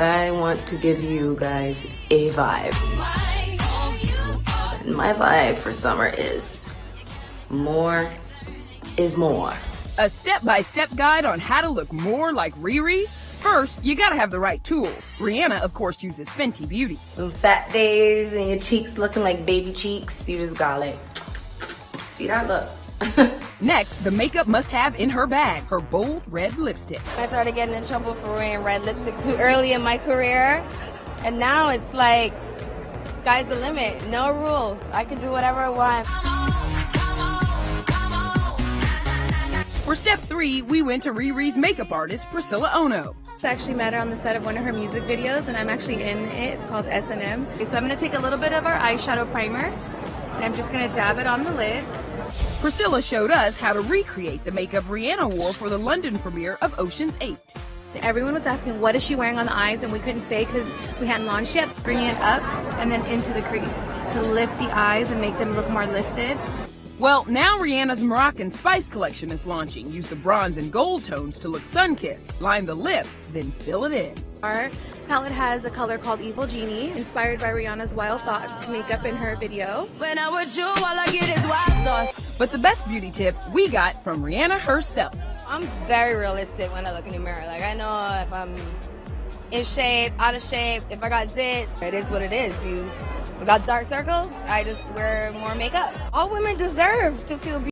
I want to give you guys a vibe. And my vibe for summer is more is more. A step by step guide on how to look more like Riri? First, you gotta have the right tools. Rihanna, of course, uses Fenty Beauty. Some fat days and your cheeks looking like baby cheeks, you just got like, see that look. Next, the makeup must have in her bag her bold red lipstick. I started getting in trouble for wearing red lipstick too early in my career. And now it's like, sky's the limit. No rules. I can do whatever I want. For step three, we went to Riri's makeup artist, Priscilla Ono. I actually met her on the set of one of her music videos, and I'm actually in it. It's called S&M. So I'm going to take a little bit of our eyeshadow primer, and I'm just going to dab it on the lids. Priscilla showed us how to recreate the makeup Rihanna wore for the London premiere of Ocean's 8. Everyone was asking, what is she wearing on the eyes? And we couldn't say because we hadn't launched yet. Bringing it up and then into the crease to lift the eyes and make them look more lifted. Well, now Rihanna's Moroccan Spice collection is launching. Use the bronze and gold tones to look sun-kissed. Line the lip, then fill it in. Our palette has a color called Evil Genie, inspired by Rihanna's Wild Thoughts makeup in her video. When I'm with you, all I get is wild thoughts. But the best beauty tip we got from Rihanna herself. I'm very realistic when I look in the mirror. Like, I know if I'm in shape, out of shape, if I got zits, it is what it is. You got dark circles, I just wear more makeup. All women deserve to feel beautiful.